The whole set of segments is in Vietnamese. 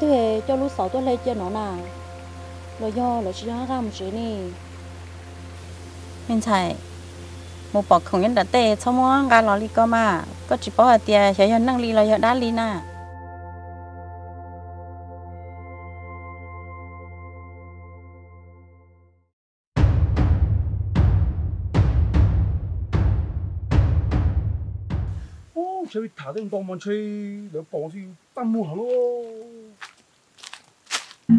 lúc tôi cho lúc sáu tôi lấy cho nó nà rồi do là chỉ nó ra một chuyện nè hiện chạy một bọc không nhân đã tệ cho món gà lò li cơ mà có chỉ bỏ tiền sẽ nhân năng li là đá li nà sẽ bị thả đến bóng mòn chơi để bỏ thì tăng mua hả luôn ô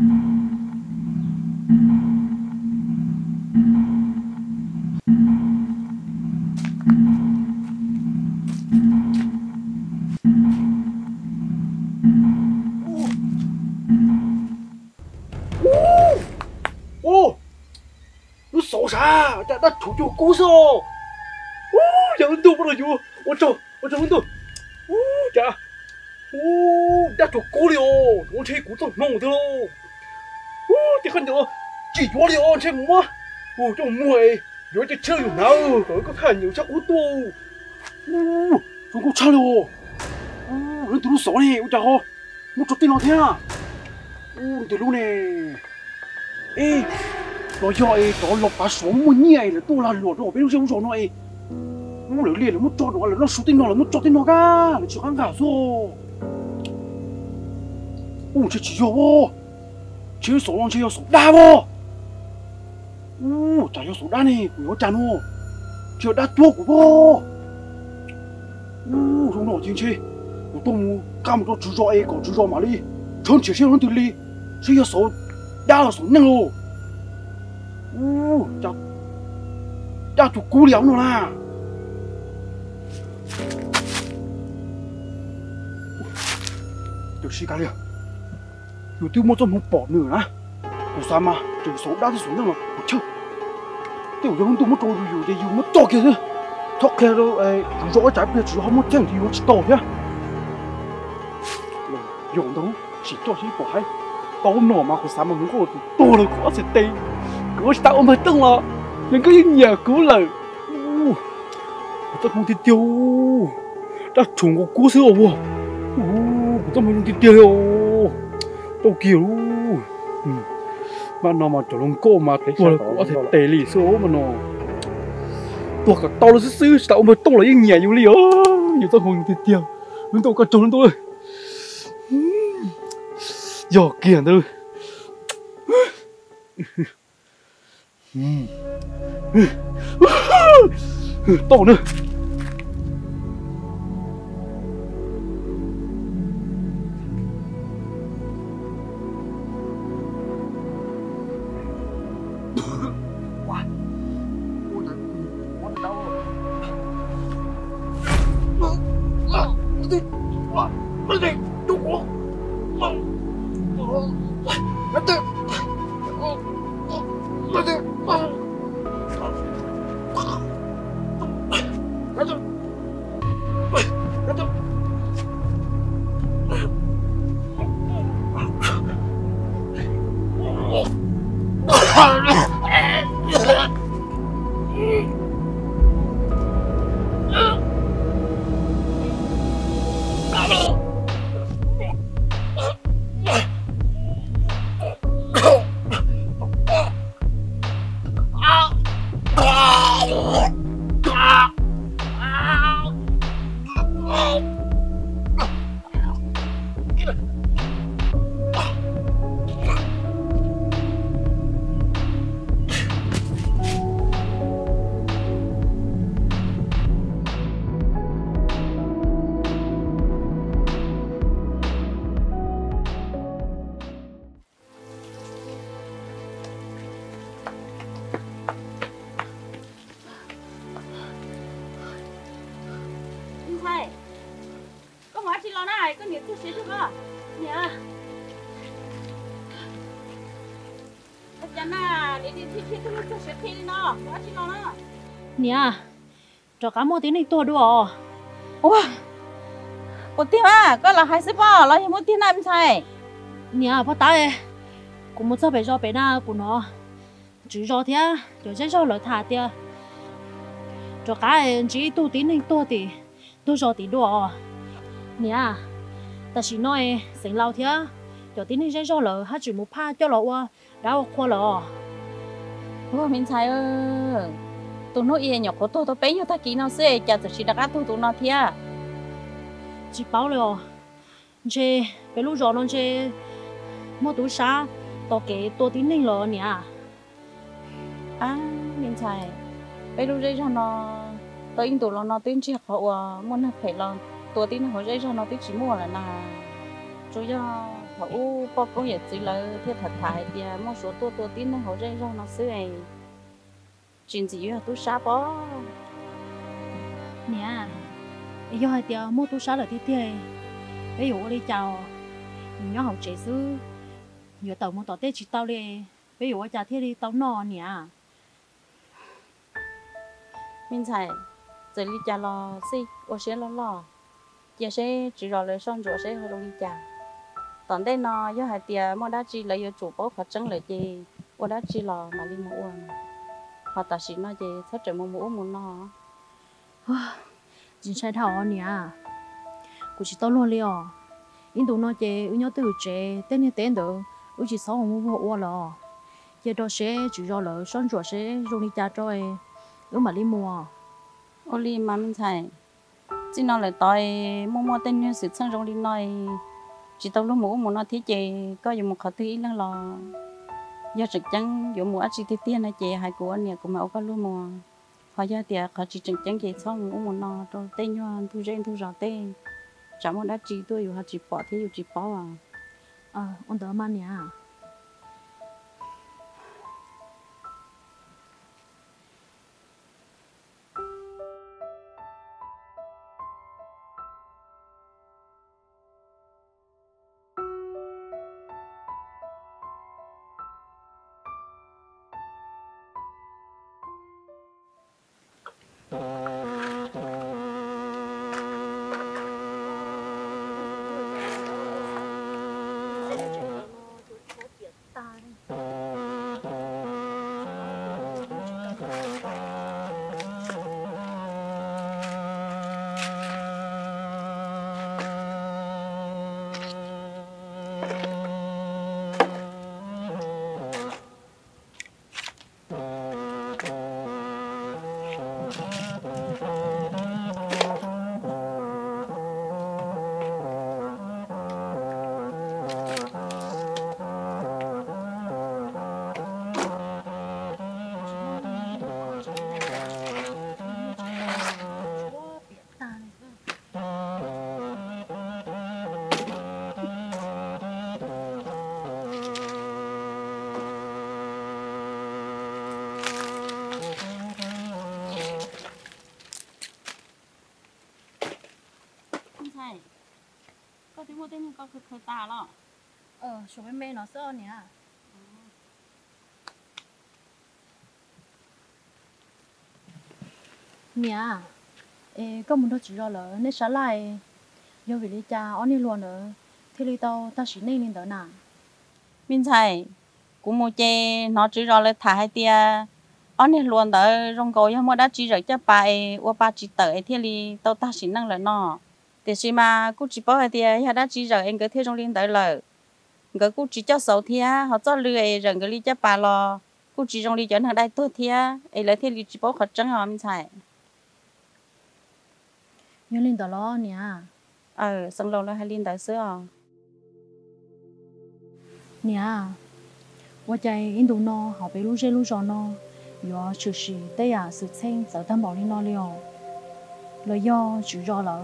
nó sợ sao đã đã thủ cho cố sao ô giờ ấn tượng bắt đầu chú ô trời ô trời ấn tượng ô trời ô đã thủ cố liều ô chơi cố tao thì khẩn được chỉ đi on xem mua ô trong mua ấy rồi chơi chơi nào rồi có thể nhiều chắc ô tu, ô chúng có chơi liều ô nó tụi nó sợ này ô chà ơi muốn chút tin nó thế à? Ô từ lúc này ê nó giờ ấy đó lọc bà sống một nhảy là tôi là lột rồi bên trong rồi nó ấy. Nó lửa liền là muốn cho nó là nó số tin nó là mất cho tin nó cả là chỉ kháng cả rồi. Ô chỉ chỉ yo số lòng chỉ yo số đa vô. Ô chả yo số đa này của yo chả nó đa thuốc của vô. Ô trong nổ chính chê. Của tôi mu, cam cho chú rõ ấy có chú rõ mà đi. Thôn chỉ xem nó từ đi chỉ yo số đa là số năng luôn ô chả chả tụ cú liao nó là. Được xí cá liền dù tiêu mua cho một bỏ nửa á. Dù sao mà trường số đã thì số nào mà một chứ. Tiêu giống tôi mất trôi dù dù mất to kia chứ. Thoát kia đâu ấy rõ trái bây giờ không mất chân thì nó chỉ to nhá. Dùng đâu, chỉ cho chỉ bỏ hay. Tao nọ mà có sao mà muốn có to là có sẽ tê. Có sẽ tao mới tung là, nhưng cái nhà cứu lời. Tao không thể tiêu. Đã trùng có cú sữa vô tao không thể tiêu tao kiểu mà nó mà chỗ lông cô mà tôi là có thể tệ lì số mà nó. Tôi cả tao là sư sư tao mới tao là những nhà như liều nhiều tao không tin tiêu nhưng tao cả trốn tôi giờ kia thôi tao nữa thầy có nói chị lo này có nhiều chút xíu thôi cơ nhá chân à đi đi thi thi thôi chút xíu đi nó. Nói chị lo nó. Nè. Cho cả một tiếng này to đùa. Ủa? Một tiếng à có là hai mươi bao là một tiếng năm sai nè bắt tay cũng một số bé cho bé na của nó. Chỉ cho thế. Rồi sẽ cho lỡ thả thế. Cho cả chỉ tu tiếng này to thì tu cho tí đùa nè ta chỉ nói sinh lao thế cho tí dây cho lỡ hát chỉ một pa cho lỡ đã khoa lỡ ô mình sai ơ nó yên nhỏ của tôi tôi bé nhau ta kỹ nó sẽ chả chỉ đặt áp tụi nó thia chỉ bảo rồi chế bé lúc rồi nó chế mua túi sa tao kể tôi tí nên lỡ nè à mình sai bé lúc cho nó tôi in tụi nó nó tin chỉ họ muốn là phải là tôi tin họ đấy cho nó tin chỉ mua là nào chủ yếu họ u bao công việc chỉ là thiết thật thải. Thì một số tôi tôi tin họ đấy cho nó sẽ chuyện gì à tôi sao bó. Nè giờ hai tia mua túi sa là tí tia bây giờ đi chào nhớ học chế sư nhớ tàu mua tàu tết chỉ tàu đi. Bây giờ cha thiết đi tàu nọ nè. Mình sai giờ đi cha lo xí ô sẽ lo lo giờ sẽ chỉ rồi lấy xong rồi sẽ hơi đi cha tận đây nó giờ hai tia mua đã chỉ lấy chủ bố phát trắng lấy gì ô chỉ lo mà đi mua họ ta chỉ nói gì sắp trở mua mua mua nó chính sai thảo nhỉ, cũng chỉ tao luôn liò in tụ nó chơi, u nhớ từ chế tên như tên đó u chỉ sáu mua mua mua lò giờ đó sẽ chỉ cho lỡ xong rồi sẽ đi cha cho em u mà đi mua ô li mà mình sai chỉ nói là tôi mua mua tên như sự sang rong đi nói chỉ tao lúc mua muốn nó thế chị có dùng một khẩu thứ lăng lo do trực chăng dùng một chỉ thế tiền này chị hai của anh nhà của mẹ có lúc mua họ giờ tiệt họ chỉ trực chăng chị xong mua muốn nó rồi tên như thu trên thu rõ tên chẳng muốn đã chỉ tôi họ chỉ bỏ thế chỉ bỏ à ờ ông đỡ mà nè không sai có tiếng mua tên nhưng có khơi ta lo ờ số bên bên nó sợ nè. Nè ê có muốn đó chỉ cho lỡ nên sáng lại giờ vì lý cha ông đi luôn nữa thì lý tao ta chỉ nên lên đó nè mình sai cũng mua chè nó chỉ rồi là thả hai tia anh này luôn đó rong cầu nhưng mà đã chỉ rồi cho bài qua ba chỉ tới thì li tao ta chỉ năng là nó thì xí mà cũng chỉ bảo hai tia ya đã chỉ rồi anh cứ theo trong liên tới lời cái cũng chỉ cho sáu thia họ cho lười rồi cái li cho bà lo cũng chỉ trong li cho nó đây tôi thia ấy là thì li chỉ bảo khó trắng hả mình sai nhớ lên đó lo nè ờ xong lâu là hai liên tới xưa nè我在印度呢，好被路线路上呢，有就是对呀，事情就等冇你那了，了要主要了，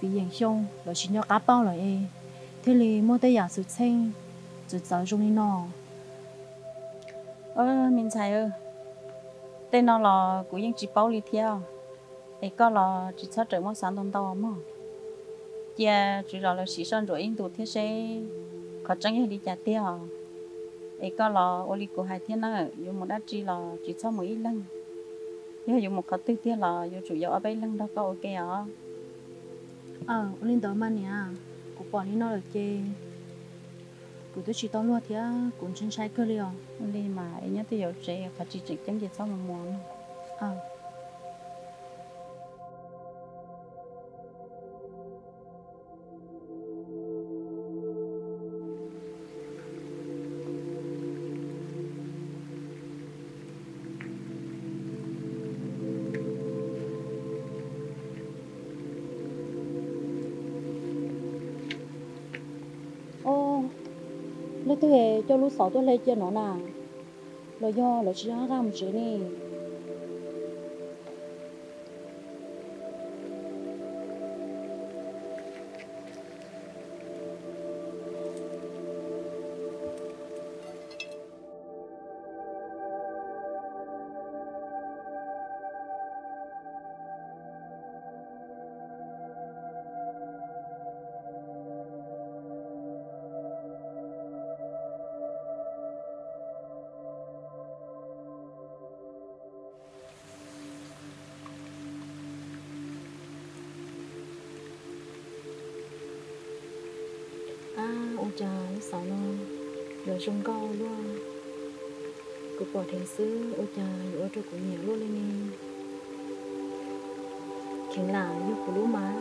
vì hiện xong là chỉ nhớ cá bao lại e thế thì mua tay giả sự xanh chỉ giáo trong đi nọ. Ơ mình xài ơ. Tên nó là của những chỉ bao lì theo ấy có là chỉ sao trời mua sáng đông tàu mà. Giờ à, chỉ là là chỉ sơn rồi in tụ thế khó có chẳng đi trả tiêu ấy có là ô li của hai thiên nữa dùng một đá chỉ là chỉ sao một ít lăng, giờ dùng một cái tư tiêu là dùng chủ yếu ở bên lần đó có ok à ờ, lên đó mà nè, cũng bỏ đi nó được chứ, cũng tôi chỉ tao luôn thì cũng chân sai cơ liò, đi mà ấy nhớ tiêu sẽ phải chỉ chỉ chẳng gì sau một món ờ. Tôi cho lúc sáu tôi lấy cho nó nè lo do lo chỉ ra một chuyện này. Cha lúc sáu nó rồi sông câu luôn cứ bỏ thành xứ, ô cha ở cho cũng nhiều luôn lên đi khiến là như của lũ má.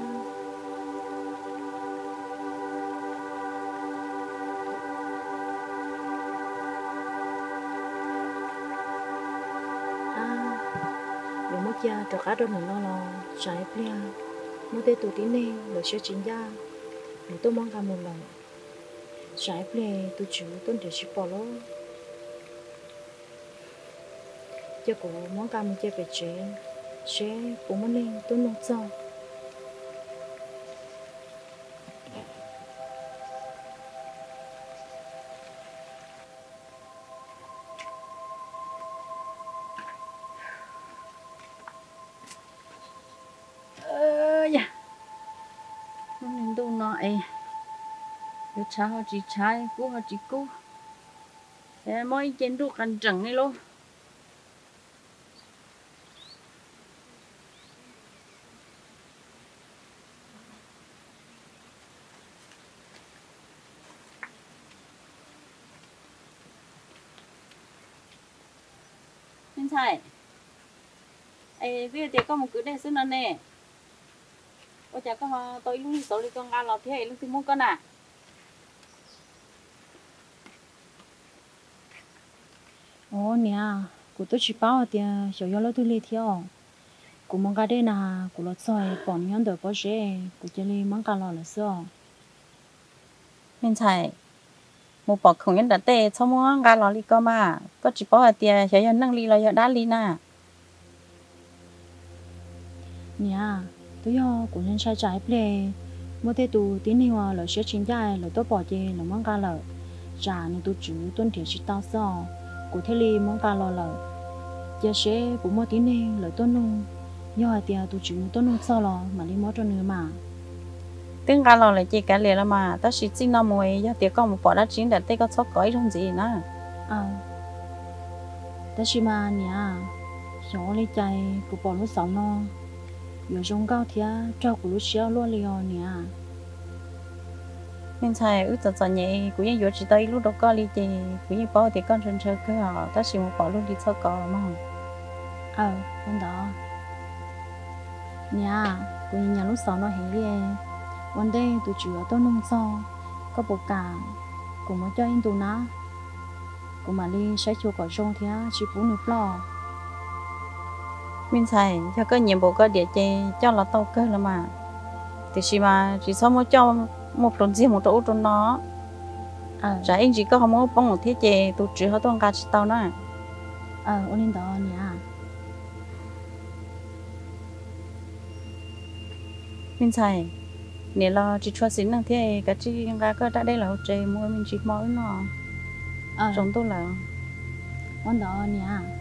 À nếu mất gia cho cá đôi mình lo lo, trái plia mất tê tụ tí nè rồi sẽ chính gia. Nếu tôi mong cả một lần trái plia tôi chịu tôi để chỉ bỏ lo cho cô món cam mình chơi về chế chế cũng muốn lên, tôi nông sau chú cha họ chỉ cha cú họ chỉ cú em mới trên đu cần trần này luôn Minh Thầy Ê, bây giờ có một cứ đề xuất nó nè. Ôi chả có tôi lúc đi số đi con ăn lọt thế lúc thì muốn con à? ô nè. Tôi chỉ bảo tiền cho yo lo tôi lấy theo cụ mong cái đây nà cụ lo soi bỏ nhon đời bỏ rễ cụ chỉ lấy mong cái lo là sao nên chạy. Một bỏ không nhân đã tệ cho mong cái lo đi cơ mà. Tôi chỉ bảo tiền cho yo năng lý lo yo đã lý nà nè. Tôi yo cụ nên sai trái ple mỗi thế tu tín hiệu sẽ chính giải là tôi bỏ chơi là mong cái lo trả nên tôi chữ tuân theo chỉ tao sao của thế li mong cái lo là giờ sẽ bố mua tín hiệu là tôi nung do tiền tôi chủ tôi nung sao lo mà đi mua cho nữa mà. Tiếng gà lọt là chỉ cái liền là mà ta chỉ xin nó mùi cho tiền con một bỏ đã chín đã tê có số cõi trong gì nè à. Đó chỉ mà nè nhỏ lấy chạy của bỏ lúc sáu nó giờ trong cao thì cho của lúc xíu luôn liền nè Minh Thầy ước cho cho nhẹ cũng như vừa chỉ tới lúc đó có đi chị cũng như bỏ thì con chân chơi cứ họ ta chỉ một bỏ luôn đi số cõi mà ờ con đó. Nhà lúc nó cũng mới cho anh tụi nó. Mà thì tao cơ là mà. Thì chỉ mà chỉ sau một cho một tuần gì một chỗ trong nó. Ờ trả anh chỉ có không có bông một thiết chế tụ chỉ họ toàn cả chỉ tao nè ờ ôn lên đó nè. Minh Thầy nếu là chỉ cho xin năng thế cái chỉ cái cái đã đây là trợ mua mình chỉ mỗi nó. Ờ. Trong tôi là ôn đó nè